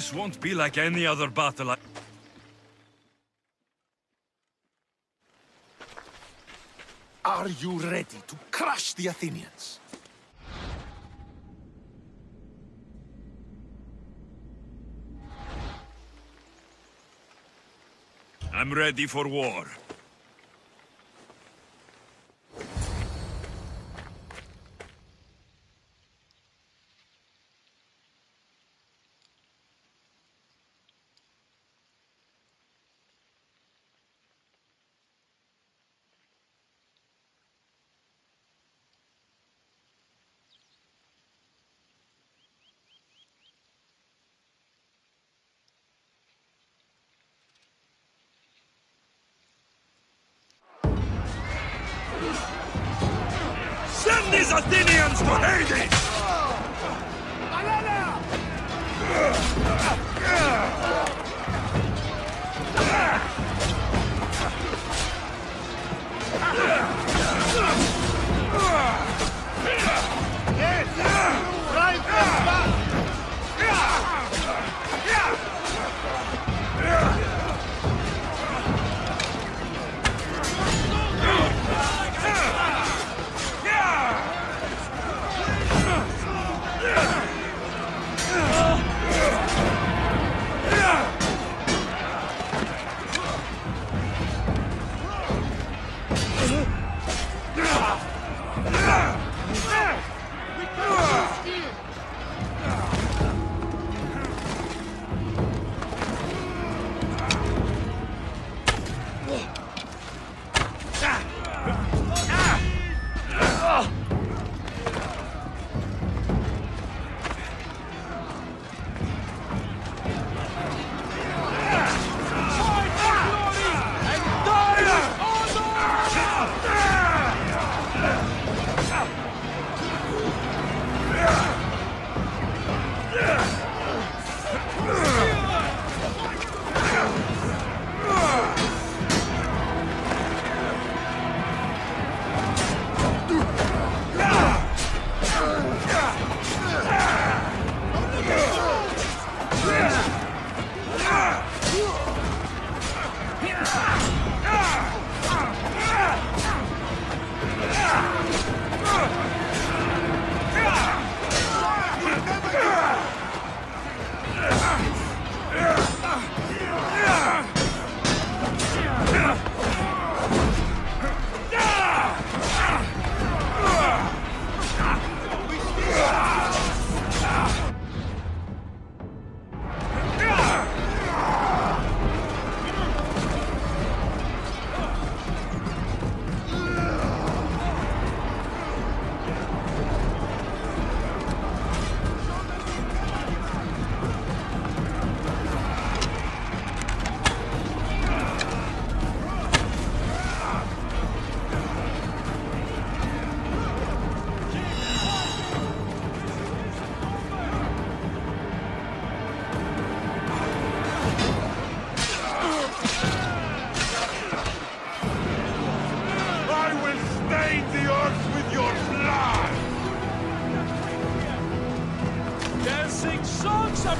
This won't be like any other battle I... Are you ready to crush the Athenians? I'm ready for war. Send these Athenians to Hades!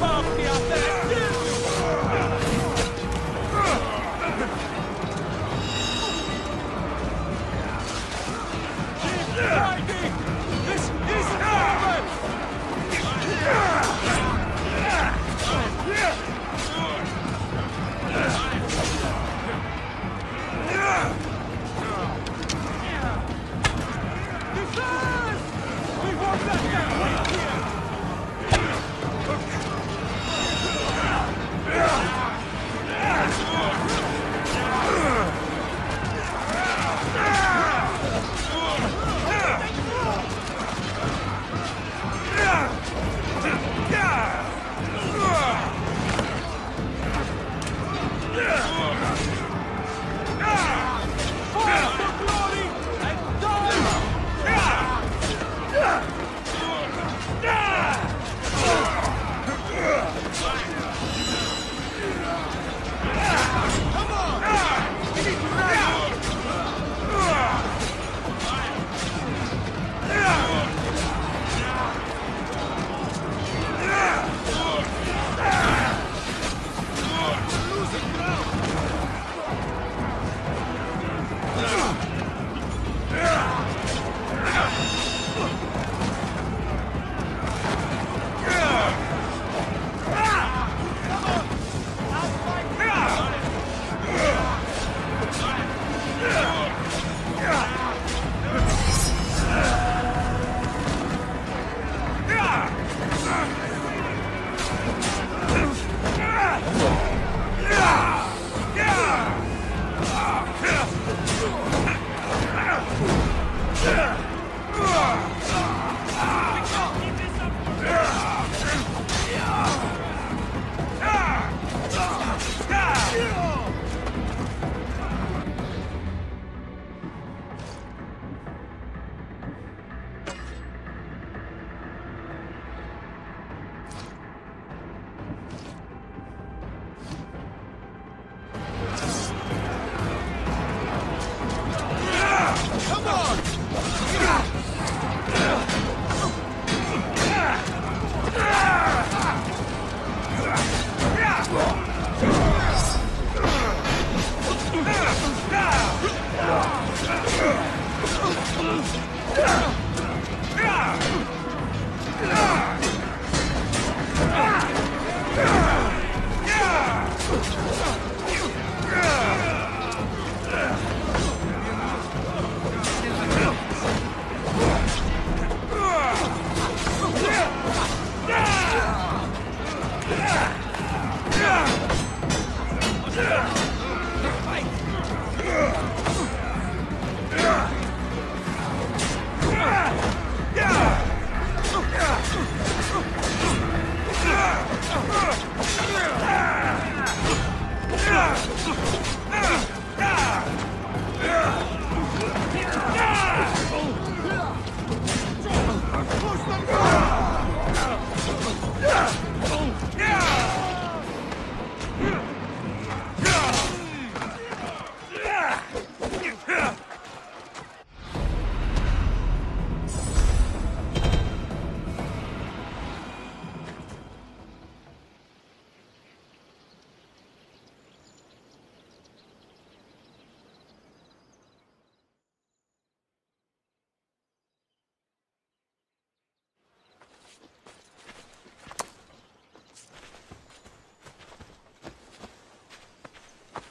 Songs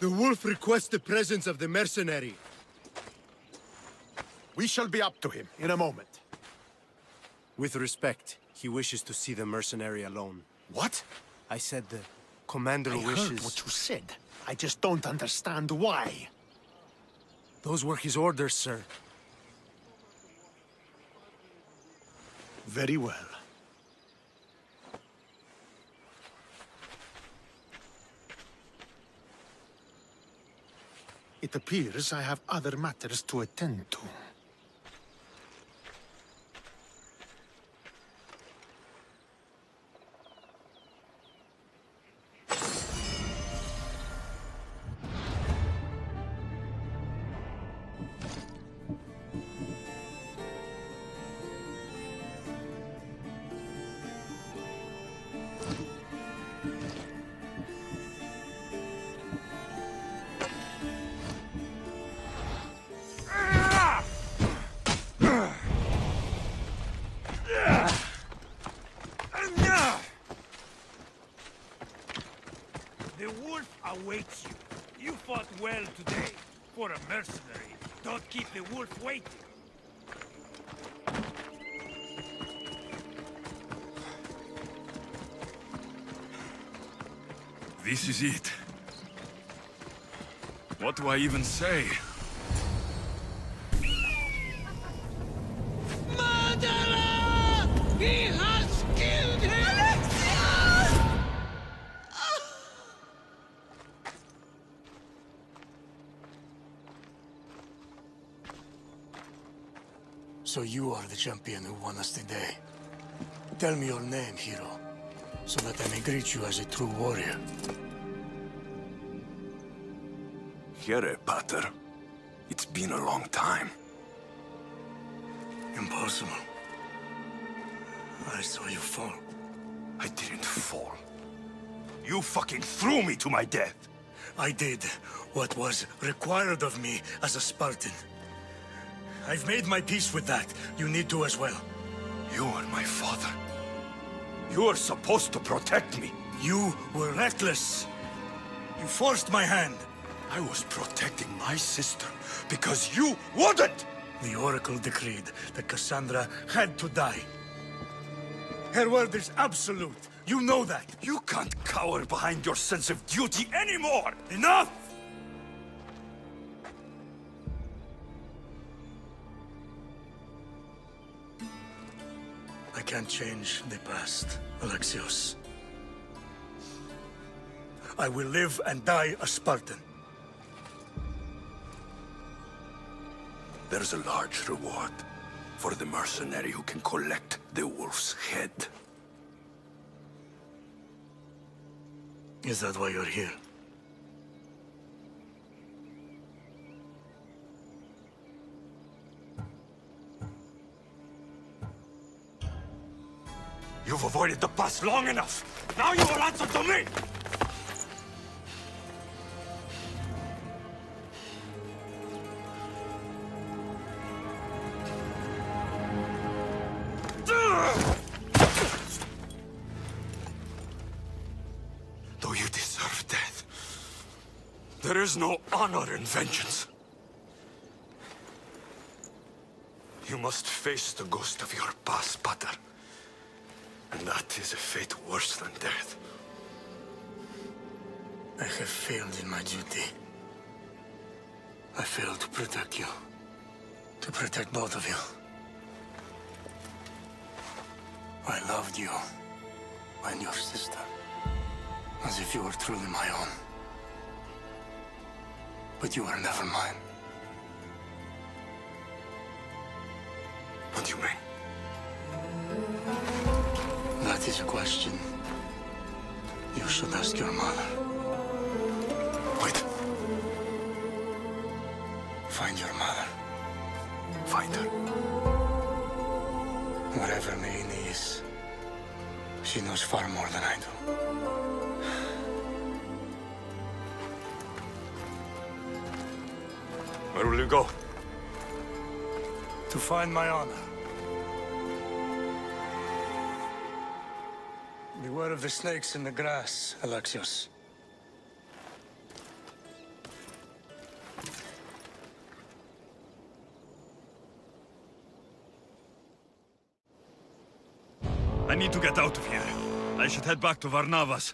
The wolf requests the presence of the mercenary. We shall be up to him in a moment. With respect, he wishes to see the mercenary alone. What? I said the commander I wishes... heard what you said. I just don't understand why. Those were his orders, sir. Very well. It appears I have other matters to attend to. Awaits you. You fought well today. For a mercenary, don't keep the wolf waiting. This is it. What do I even say? Champion who won us today. Tell me your name, hero, so that I may greet you as a true warrior. Here, Pater. It's been a long time. Impossible. I saw you fall. I didn't fall. You fucking threw me to my death! I did what was required of me as a Spartan. I've made my peace with that. You need to as well. You are my father. You are supposed to protect me. You were reckless. You forced my hand. I was protecting my sister because you wouldn't! The Oracle decreed that Cassandra had to die. Her word is absolute. You know that. You can't cower behind your sense of duty anymore! Enough! Can't change the past, Alexios. I will live and die a Spartan. There's a large reward for the mercenary who can collect the wolf's head. Is that why you're here? Avoided the past long enough. Now you will answer to me! Though you deserve death, there is no honor in vengeance. You must face the ghost of your past, Pater. Is a fate worse than death. I have failed in my duty. I failed to protect you. To protect both of you. I loved you. And your sister. As if you were truly my own. But you were never mine. What do you mean? A question you should ask your mother. Wait, Find your mother. find her. Wherever Naini is, she knows far more than I do. Where will you go? To find my honor. of the snakes in the grass, Alexios. I need to get out of here. I should head back to Barnabas.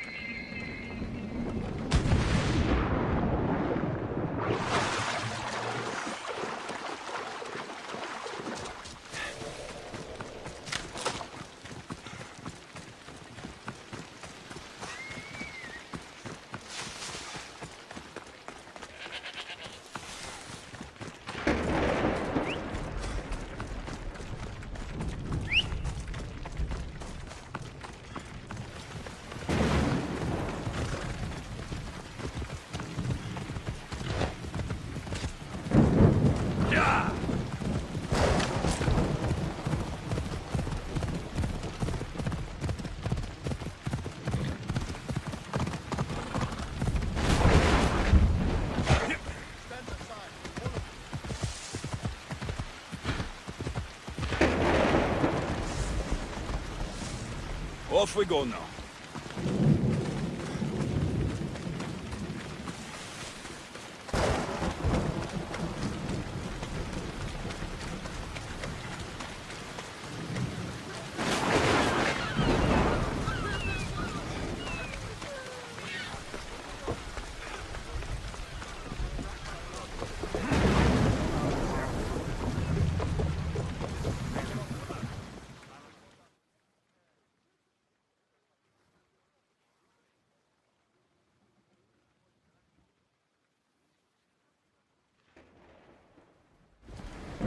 Off we go now.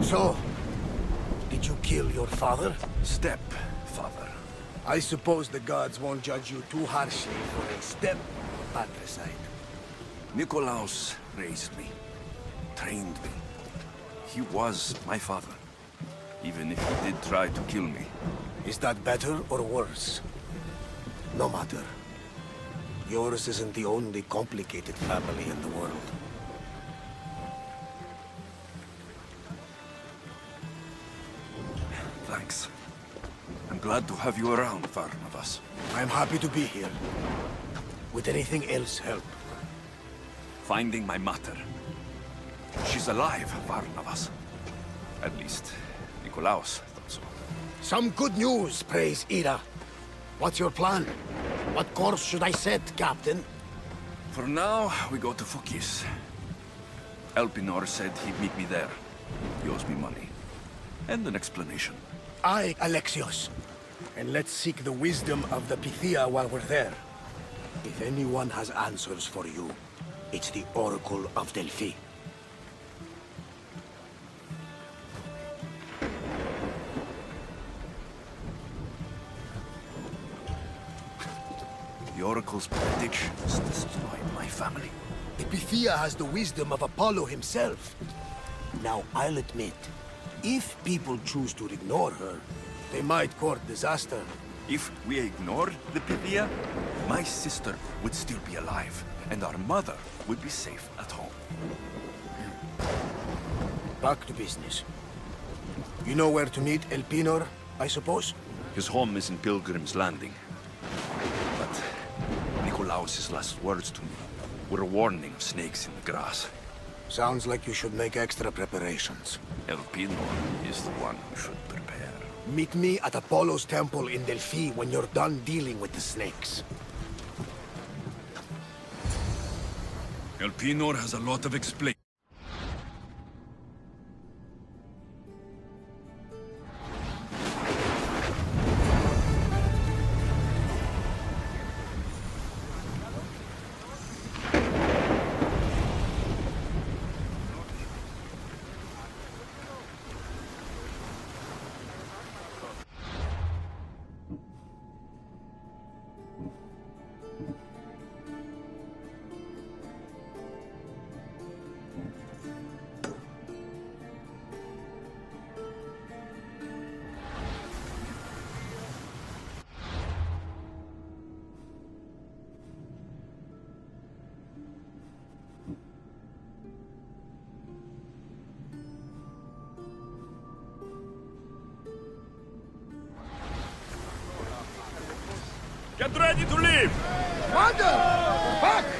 So, did you kill your father? Step, father. I suppose the gods won't judge you too harshly for a step patricide. Nikolaos raised me, trained me. He was my father, even if he did try to kill me. Is that better or worse? No matter. Yours isn't the only complicated family in the world. Glad to have you around, Barnabas. I'm happy to be here. Would anything else help? Finding my mother. She's alive, Barnabas. At least, Nikolaos thought so. Some good news, praise Hera. What's your plan? What course should I set, Captain? For now, we go to Phokis. Elpinor said he'd meet me there. He owes me money. And an explanation. I, Alexios. And let's seek the wisdom of the Pythia while we're there. If anyone has answers for you, it's the Oracle of Delphi. The Oracle's predictions destroyed my family. The Pythia has the wisdom of Apollo himself. Now, I'll admit, If people choose to ignore her, they might court disaster. If we ignore the Pythia, my sister would still be alive, and our mother would be safe at home. Back to business. You know where to meet Elpinor, I suppose? His home is in Pilgrim's Landing. But Nikolaos's last words to me were a warning of snakes in the grass. Sounds like you should make extra preparations. Elpinor is the one who should. Meet me at Apollo's temple in Delphi when you're done dealing with the snakes. Elpinor has a lot of explain. Get ready to leave! Commander! Back!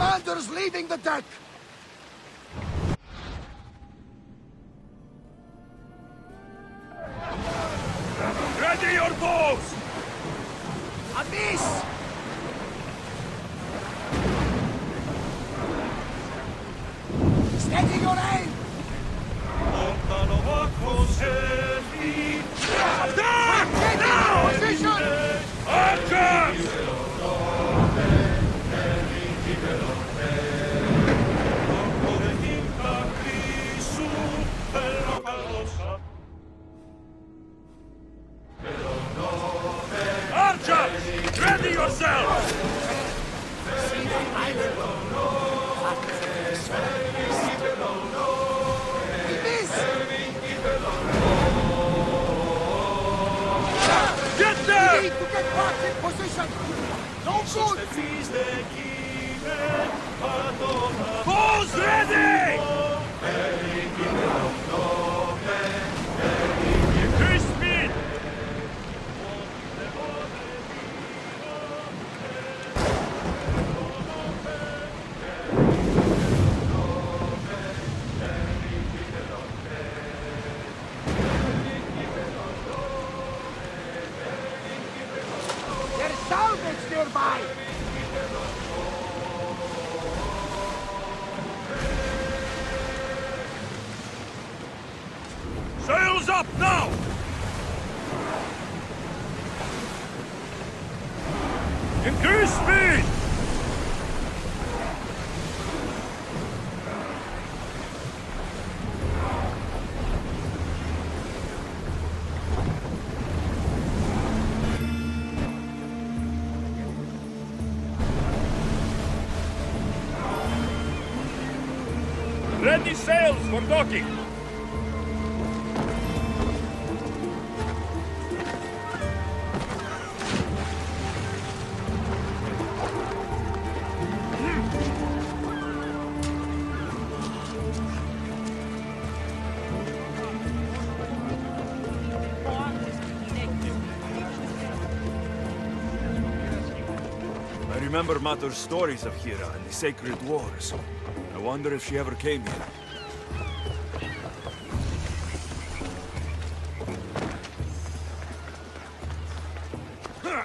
Commander's leaving the deck! No good! Balls ready! Increase speed! Remember Mato's stories of Hera and the sacred wars. I wonder if she ever came here. Ah,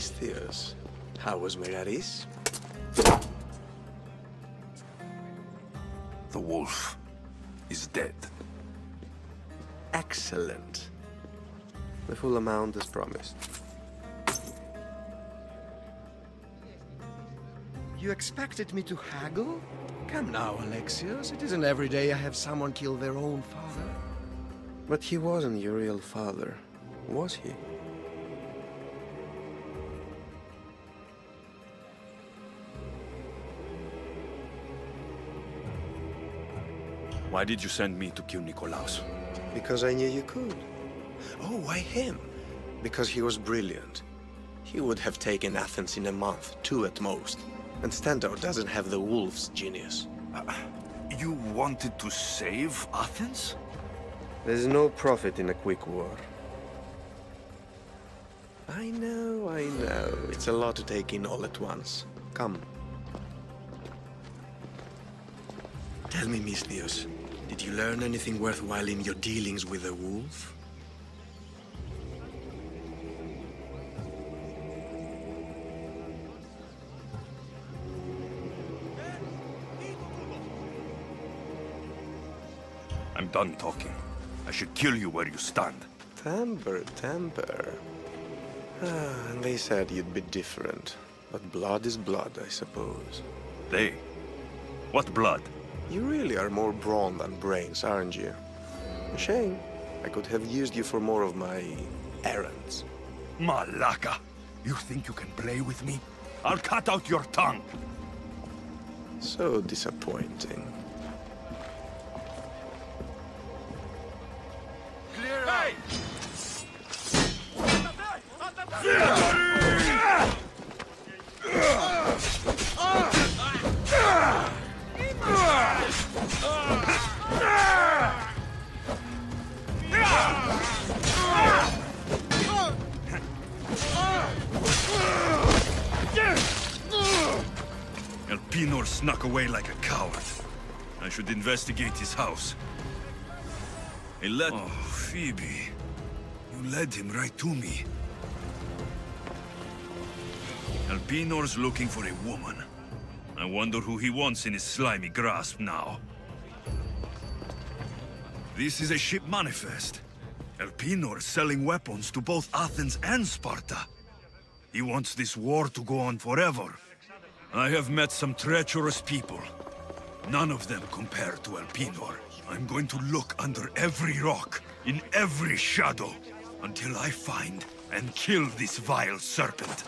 Misthios. How was Megaris? The wolf is dead. Excellent. The full amount is promised. You expected me to haggle? Come now, Alexios. It isn't every day I have someone kill their own father. But he wasn't your real father, was he? Why did you send me to kill Nikolaos? Because I knew you could. Oh, why him? Because he was brilliant. He would have taken Athens in a month, two at most. And Stentor doesn't have the wolf's genius. Uh, you wanted to save Athens? There's no profit in a quick war. I know, I know. It's a lot to take in all at once. Come. Tell me, Misthios, did you learn anything worthwhile in your dealings with the wolf? I'm done talking. I should kill you where you stand. Temper, temper. Ah, and they said you'd be different. But blood is blood, I suppose. They? What blood? You really are more brawn than brains, aren't you? A shame. I could have used you for more of my errands. Malaka! You think you can play with me? I'll cut out your tongue! So disappointing. Investigate his house. He led... Oh, Phoebe. You led him right to me. Elpenor's looking for a woman. I wonder who he wants in his slimy grasp now. This is a ship manifest. Elpenor selling weapons to both Athens and Sparta. He wants this war to go on forever. I have met some treacherous people. None of them compare to Elpenor. I'm going to look under every rock, in every shadow, until I find and kill this vile serpent.